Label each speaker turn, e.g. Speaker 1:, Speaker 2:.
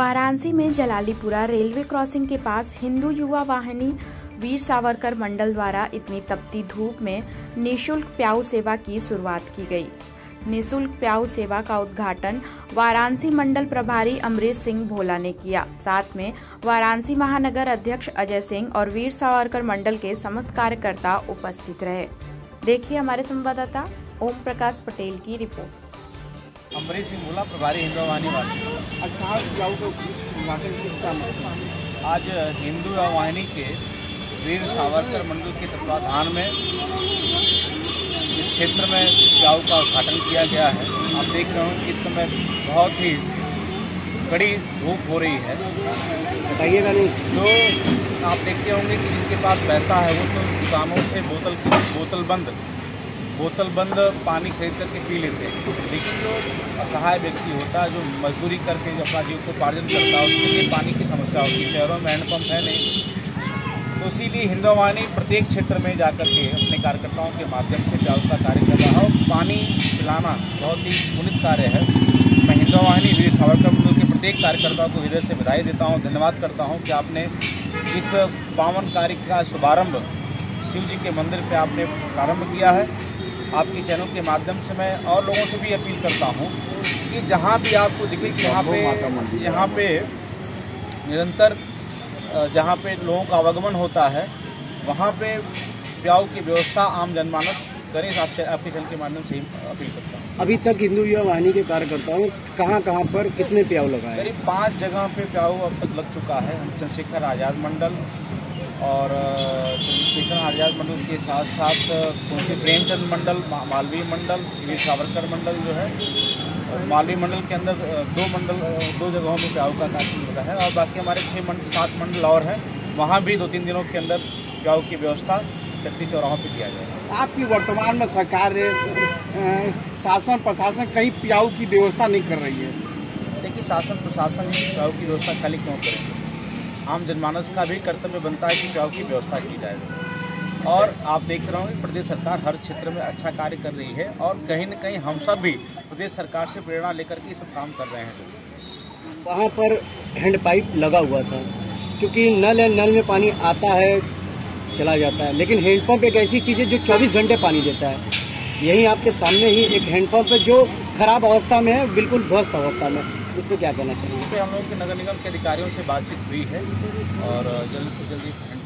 Speaker 1: वाराणसी में Jalalipura railway crossing के पास हिंदू युवा वाहिनी वीर सावरकर मंडल द्वारा इतनी तपती धूप में निशुल्क प्याऊ सेवा की शुरुआत की गई। निशुल्क प्याऊ सेवा का उद्घाटन वाराणसी मंडल प्रभारी अमरीश सिंह भोला ने किया। साथ में वाराणसी महानगर अध्यक्ष अजय सिंह और वीर सावरकर मंडल के समस्त कार्यकर्ता उपस्थित रहे। देखिए हमारे संवाददाता, ओम प्रकाश पटेल की रिपोर्ट।
Speaker 2: अमरीश सिंह बोला प्रभारी हिंदू वाहिनी वाले
Speaker 3: आज तो
Speaker 2: हिंदू वाहिनी के वीर सावरकर मंडल के तत्वाधान में इस क्षेत्र में प्याऊ का उद्घाटन किया गया है। आप देख रहे हो कि इस समय बहुत ही कड़ी धूप हो रही है।
Speaker 3: बताइएगा नहीं।
Speaker 2: जो आप देखते होंगे कि जिनके पास पैसा है वो तो दुकानों से बोतल बोतल बंद बोतल बंद, पानी खरीद करके पी लेते हैं। लेकिन जो असहाय व्यक्ति होता है, जो मजदूरी करके जो अपना जीव को उपार्जन करता है, उसके लिए पानी की समस्या होती है शहरों में हैंडपम्प है नहीं। तो इसीलिए हिंदुवानी प्रत्येक क्षेत्र में जाकर के अपने कार्यकर्ताओं के माध्यम से जागरूकता कार्य कर रहा है और पानी पिलाना बहुत ही पुनित कार्य है। मैं हिंदुवाहिनी वीर सावरकर के प्रत्येक कार्यकर्ताओं को हृदय से बधाई देता हूँ, धन्यवाद करता हूँ कि आपने इस पावन कार्य का शुभारंभ शिव जी के मंदिर पे आपने प्रारंभ किया है। आपके चैनल के माध्यम से मैं और लोगों से भी अपील करता हूँ कि जहाँ भी आपको दिखे कि यहाँ पे यहाँ पे निरंतर जहाँ पे लोगों का आवागमन होता है वहाँ पे प्याऊ की व्यवस्था आम जनमानस करें आपसे आपके चैनल के माध्यम से अपील करता हूँ।
Speaker 3: अभी तक हिंदू युवा वाहिनी के कार्यकर्ताओं कहाँ कहाँ पर कितने प्याऊ लगाए?
Speaker 2: करीब पाँच जगह पे प्याऊ अब तक लग चुका है। चंद्रशेखर आज़ाद मंडल और आज़ाद मंडल के साथ साथ तुलसी प्रेमचंद मंडल मालवीय मंडल वीर सावरकर मंडल जो है मालवीय मंडल के अंदर दो मंडल दो जगहों में प्याऊ का कार्यक्रम होता है और बाकी हमारे छः मंडल सात मंडल और हैं। वहाँ भी दो तीन दिनों के अंदर प्याऊ की व्यवस्था चट्टी चौराहों पर किया जाएगा।
Speaker 3: आपकी वर्तमान में सरकार शासन प्रशासन कहीं प्याऊ की व्यवस्था नहीं कर रही है।
Speaker 2: देखिए शासन प्रशासन ही प्याऊ की व्यवस्था खाली क्यों करेंगे आम जनमानस का भी कर्तव्य बनता है कि प्याऊ की व्यवस्था की जाए। और आप देख रहे होंगे प्रदेश सरकार हर क्षेत्र में अच्छा कार्य कर रही है और कहीं न कहीं हम सब भी प्रदेश सरकार से प्रेरणा लेकर के सब काम कर रहे हैं।
Speaker 3: वहाँ पर हैंड पाइप लगा हुआ था क्योंकि नल है नल में पानी आता है चला जाता है लेकिन हैंडपम्प एक ऐसी चीज़ है जो 24 घंटे पानी देता है। यही आपके सामने ही एक हैंडपम्प है जो खराब अवस्था में है बिल्कुल ध्वस्त अवस्था में इस पर क्या कहना चाहिए
Speaker 2: इस पर हम लोग के नगर निगम के अधिकारियों से बातचीत हुई है और जल्द से जल्द